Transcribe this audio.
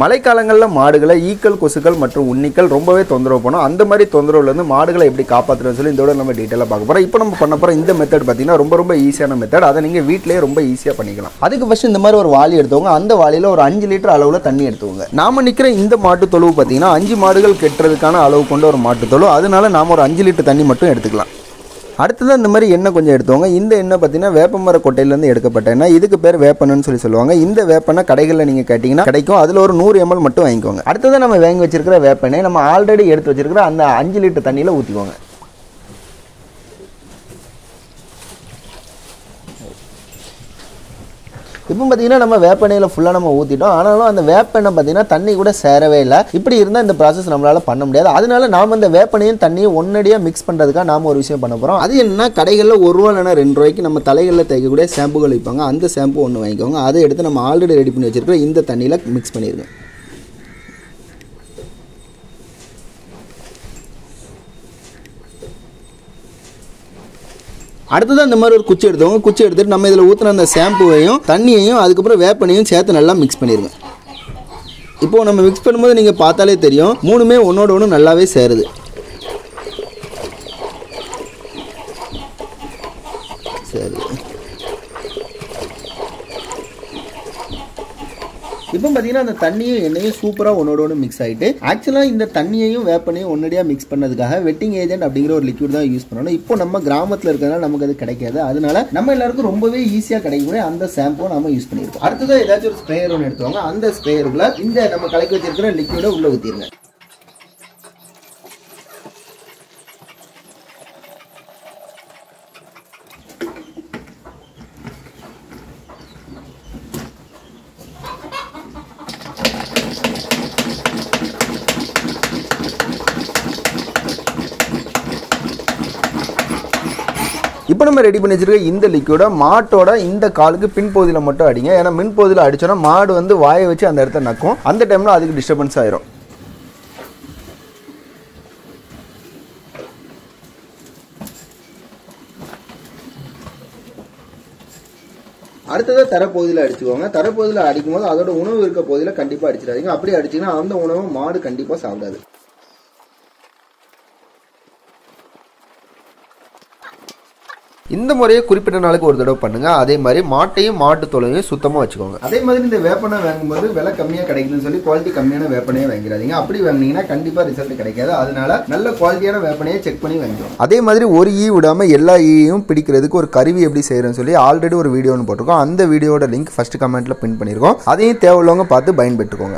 மழைக்காலங்களில் மாடுகளை ஈக்கள் கொசுக்கள் மற்றும் உன்னிக்கல் ரொம்பவே தொந்தரவு பண்ணும். அந்த மாதிரி தொந்தரவுலேருந்து மாடுகளை எப்படி காப்பாற்றுறதுன்னு சொல்லி இதோட நம்ம டீட்டெயிலாக பார்க்க போகிறோம் இப்போ நம்ம பண்ண போகிற இந்த மெத்தட் பார்த்தீங்கன்னா ரொம்ப ரொம்ப ஈஸியான மெத்தட் அதை நீங்கள் வீட்டிலேயே ரொம்ப ஈஸியாக பண்ணிக்கலாம். அதுக்கு ஃபஸ்ட் இந்த மாதிரி ஒரு வாளி எடுத்தவங்க அந்த வாளியில் ஒரு அஞ்சு லிட்டர் அளவில் தண்ணி எடுத்துவங்க நாம நிற்கிற இந்த மாட்டு தொழுவு பார்த்தீங்கன்னா அஞ்சு மாடுகள் கெட்டுறதுக்கான அளவு கொண்ட ஒரு மாட்டு தொழு அதனால நாம் ஒரு அஞ்சு லிட்டர் தண்ணி மட்டும் எடுத்துக்கலாம். அடுத்தது இந்த மாதிரி எண்ணெய் கொஞ்சம் எடுத்துவாங்க இந்த எண்ணெய் பார்த்தீங்கன்னா வேப்பமர கொட்டையிலேருந்து எடுக்கப்பட்ட எண்ணெய். இதுக்கு பேர் வேப்பனன்னு சொல்லி சொல்லுவாங்க. இந்த வேப்பனை கடைகளில் நீங்கள் கேட்டிங்கன்னா கிடைக்கும். அதில் ஒரு நூறு எம்எல் மட்டும் வாங்கிக்கோங்க. அடுத்தது நம்ம வாங்கி வச்சிருக்கிற வேப்பனை நம்ம ஆல்ரெடி எடுத்து வச்சிருக்கிற அந்த அஞ்சு லிட்டர் தண்ணியில் ஊற்றிக்கோங்க இப்போ பார்த்தீங்கன்னா நம்ம வேப்பெண்ணெயில் ஃபுல்லாக நம்ம ஊற்றிட்டோம் ஆனாலும் அந்த வேப்பெண்ணெய் பார்த்தீங்கன்னா தண்ணி கூட சேரவே இல்லை. இப்படி இருந்தால் இந்த ப்ராசஸ் நம்மளால் பண்ண முடியாது. அதனால நாம் இந்த வேப்பெண்ணையும் தண்ணியும் ஒன்னடியாக மிக்ஸ் பண்ணுறதுக்காக நாம் ஒரு விஷயம் பண்ண போகிறோம் அது என்ன கடைகளில் ஒரு ரூபா இல்லைனா ரெண்டு ரூபாய்க்கு நம்ம தலைகளில் தேய்க்கக்கூடிய ஷாம்புகள் வைப்பாங்க. அந்த ஷாம்பு ஒன்று வாங்கிக்கோங்க. அதை எடுத்து நம்ம ஆல்ரெடி ரெடி பண்ணி வச்சிருக்கிற இந்த தண்ணியில் மிக்ஸ் பண்ணியிருக்கோம் அடுத்ததான் இந்த மாதிரி ஒரு குச்சி எடுத்தவங்க குச்சி எடுத்துட்டு நம்ம இதில் ஊற்றின அந்த ஷாம்புவையும் தண்ணியையும் அதுக்கப்புறம் வேப்பனையும் சேர்த்து நல்லா மிக்ஸ் பண்ணிடுங்க இப்போது நம்ம மிக்ஸ் பண்ணும்போது நீங்கள் பார்த்தாலே தெரியும் மூணுமே ஒன்றோட ஒன்று நல்லாவே சேருது. சரி இப்போ பார்த்தீங்கன்னா அந்த தண்ணியும் எண்ணெயும் சூப்பராக ஒன்னோட ஒன்று மிக்ஸ் ஆகிட்டு ஆக்சுவலாக இந்த தண்ணியையும் வேப்பனையும் ஒன்னடியாக மிக்ஸ் பண்ணதுக்காக வெட்டிங் ஏஜென்ட் அப்படிங்கிற ஒரு லிக்விட் தான் யூஸ் பண்ணணும். இப்போ நம்ம கிராமத்தில் இருக்கிறதுனால நமக்கு அது கிடைக்காது. அதனால நம்ம எல்லாருக்கும் ரொம்பவே ஈஸியாக கிடைக்கக்கூடிய அந்த ஷாம்பு நம்ம யூஸ் பண்ணியிருக்கோம் அடுத்ததாக ஏதாச்சும் ஒரு ஸ்ப்ரேயர் ஒன்று எடுத்துவாங்க அந்த ஸ்ப்ரேயருக்குள்ள இந்த நம்ம கலக்கி வச்சிருக்கிற லிக்விடை உள்ள ஊற்றிடுங்க இப்போ நம்ம ரெடி பண்ணி வச்சிருக்க இந்த லிக்யூட மாட்டோட இந்த காலுக்கு பின்பகுதியில் மட்டும் அடிங்க. ஏன்னா மின்பகுதியில் அடிச்சோன்னா மாடு வந்து வாயை வச்சு அந்த இடத்த நக்கும். அந்த டைமில் அதுக்கு டிஸ்டர்பன்ஸ் ஆயிரும். அடுத்ததாக தரப்பகுதியில் அடிச்சுக்கோங்க. தரப்பகுதியில் அடிக்கும்போது அதோட உணவு இருக்க பகுதியில் கண்டிப்பாக அடிச்சிடாதீங்க. அப்படி அடிச்சிங்கன்னா அந்த உணவு மாடு கண்டிப்பாக சாப்பிடாது. இந்த முறையை குறிப்பிட்ட நாளுக்கு ஒரு தடவை பண்ணுங்க. அதே மாதிரி மாட்டையும் மாட்டு தொலையும் சுத்தமாக வச்சுக்கோங்க. அதே மாதிரி இந்த வேப்பனை வாங்கும்போது விலை கம்மியாக கிடைக்குதுன்னு சொல்லி குவாலிட்டி கம்மியான வேப்பனையை வாங்கிடாதீங்க. அப்படி வாங்கினீங்கன்னா கண்டிப்பாக ரிசல்ட் கிடைக்காது. அதனால நல்ல குவாலிட்டியான வேப்பனையை செக் பண்ணி வாங்கிக்கோங்க. அதே மாதிரி ஒரு ஈ விடாம எல்லா ஈயும் பிடிக்கிறதுக்கு ஒரு கருவி எப்படி செய்யறேன்னு சொல்லி ஆல்ரெடி ஒரு வீடியோ ஒன்று போட்டிருக்கோம். அந்த வீடியோட லிங்க் ஃபர்ஸ்ட் கமெண்ட்ல பின் பண்ணியிருக்கோம் அதையும் தேவையுள்ளவங்க பார்த்து பயன்பெற்றுக்கோங்க.